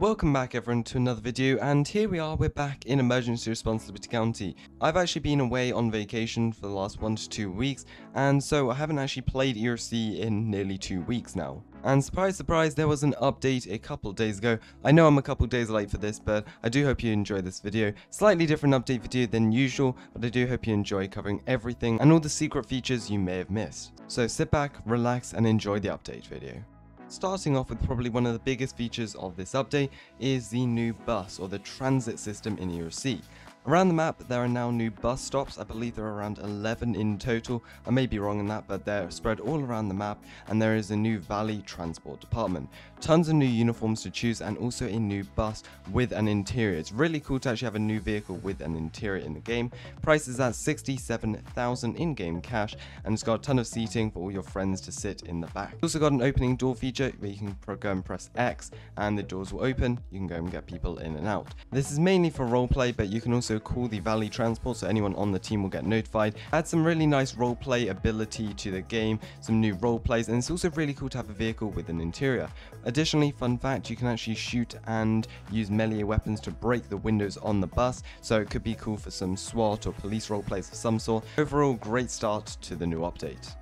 Welcome back everyone to another video and here we are, we're back in Emergency Response Liberty County. I've actually been away on vacation for the last one to two weeks and so I haven't actually played ERLC in nearly two weeks now. And surprise surprise there was an update a couple days ago. I know I'm a couple days late for this but I do hope you enjoy this video. Slightly different update video than usual but I do hope you enjoy covering everything and all the secret features you may have missed. So sit back, relax and enjoy the update video. Starting off with probably one of the biggest features of this update is the new bus or the transit system in ERLC. Around the map, there are now new bus stops. I believe there are around 11 in total. I may be wrong in that, but they're spread all around the map, and there is a new Valley Transport Department. Tons of new uniforms to choose, and also a new bus with an interior. It's really cool to actually have a new vehicle with an interior in the game. Price is at 67,000 in-game cash, and it's got a ton of seating for all your friends to sit in the back. It's also got an opening door feature where you can go and press X, and the doors will open. You can go and get people in and out. This is mainly for roleplay, but you can also also call the Valley Transport so anyone on the team will get notified. Add some really nice roleplay ability to the game, some new role plays, and it's also really cool to have a vehicle with an interior. Additionally, fun fact, you can actually shoot and use melee weapons to break the windows on the bus, so it could be cool for some SWAT or police role plays of some sort. Overall, great start to the new update.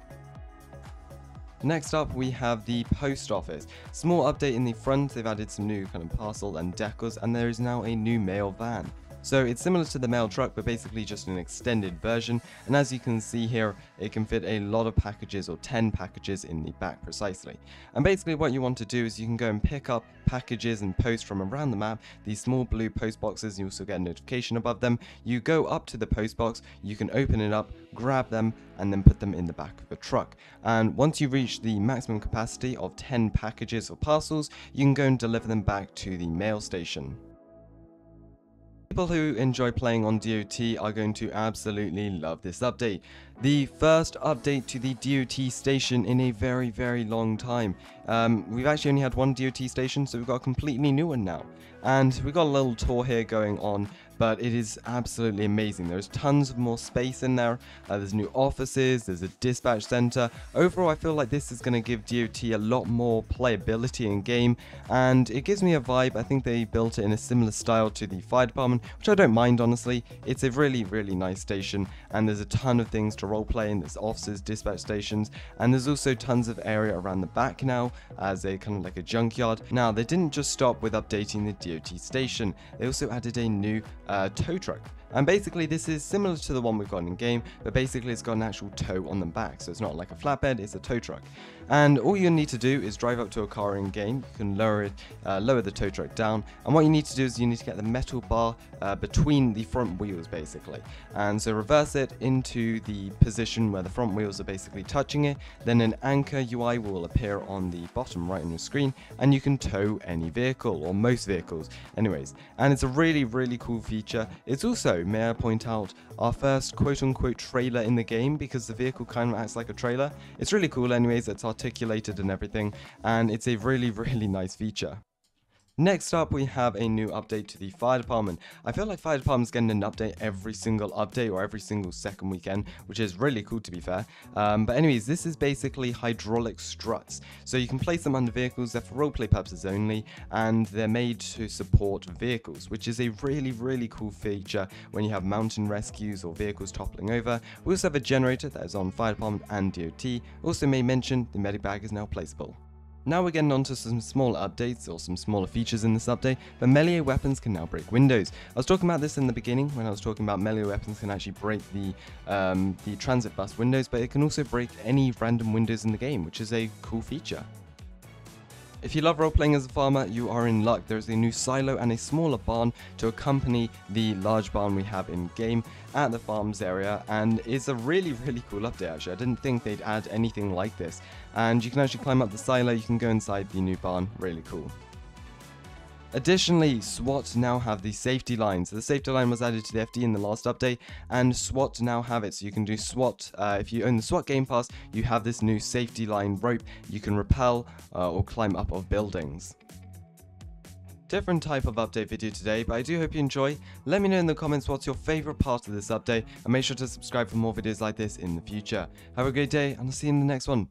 Next up, we have the post office. Small update in the front, they've added some new kind of parcel and decals, and there is now a new mail van. So it's similar to the mail truck, but basically just an extended version. And as you can see here, it can fit a lot of packages or 10 packages in the back precisely. And basically what you want to do is you can go and pick up packages and post from around the map, these small blue post boxes, you also get a notification above them. You go up to the post box, you can open it up, grab them, and then put them in the back of a truck. And once you reach the maximum capacity of 10 packages or parcels, you can go and deliver them back to the mail station. People who enjoy playing on DOT are going to absolutely love this update. The first update to the DOT station in a very, very long time. Um, we've actually only had one DOT station, so we've got a completely new one now. And we've got a little tour here going on but it is absolutely amazing. There's tons of more space in there. Uh, there's new offices, there's a dispatch center. Overall, I feel like this is going to give DOT a lot more playability in game, and it gives me a vibe. I think they built it in a similar style to the fire department, which I don't mind honestly. It's a really, really nice station, and there's a ton of things to roleplay in. There's offices, dispatch stations, and there's also tons of area around the back now as a kind of like a junkyard. Now, they didn't just stop with updating the DOT station. They also added a new uh, tow truck. And basically this is similar to the one we've got in game, but basically it's got an actual tow on the back, so it's not like a flatbed, it's a tow truck. And all you need to do is drive up to a car in game, you can lower it, uh, lower the tow truck down, and what you need to do is you need to get the metal bar uh, between the front wheels basically. And so reverse it into the position where the front wheels are basically touching it, then an anchor UI will appear on the bottom right on your screen, and you can tow any vehicle, or most vehicles anyways. And it's a really, really cool feature. It's also may I point out, our first quote-unquote trailer in the game because the vehicle kind of acts like a trailer. It's really cool anyways, it's articulated and everything, and it's a really, really nice feature. Next up, we have a new update to the fire department. I feel like fire department's getting an update every single update or every single second weekend, which is really cool to be fair. Um, but anyways, this is basically hydraulic struts. So you can place them under vehicles, they're for roleplay purposes only, and they're made to support vehicles, which is a really, really cool feature when you have mountain rescues or vehicles toppling over. We also have a generator that is on fire department and DOT. Also may mention the medic bag is now placeable. Now we're getting onto some smaller updates or some smaller features in this update, but melee weapons can now break windows. I was talking about this in the beginning when I was talking about melee weapons can actually break the um, the transit bus windows, but it can also break any random windows in the game, which is a cool feature. If you love role-playing as a farmer, you are in luck. There is a new silo and a smaller barn to accompany the large barn we have in-game at the farms area, and it's a really, really cool update actually. I didn't think they'd add anything like this. And you can actually climb up the silo, you can go inside the new barn, really cool. Additionally, SWAT now have the safety line. So the safety line was added to the FD in the last update, and SWAT now have it. So you can do SWAT. Uh, if you own the SWAT Game Pass, you have this new safety line rope. You can rappel uh, or climb up of buildings. Different type of update video today, but I do hope you enjoy. Let me know in the comments what's your favorite part of this update, and make sure to subscribe for more videos like this in the future. Have a great day, and I'll see you in the next one.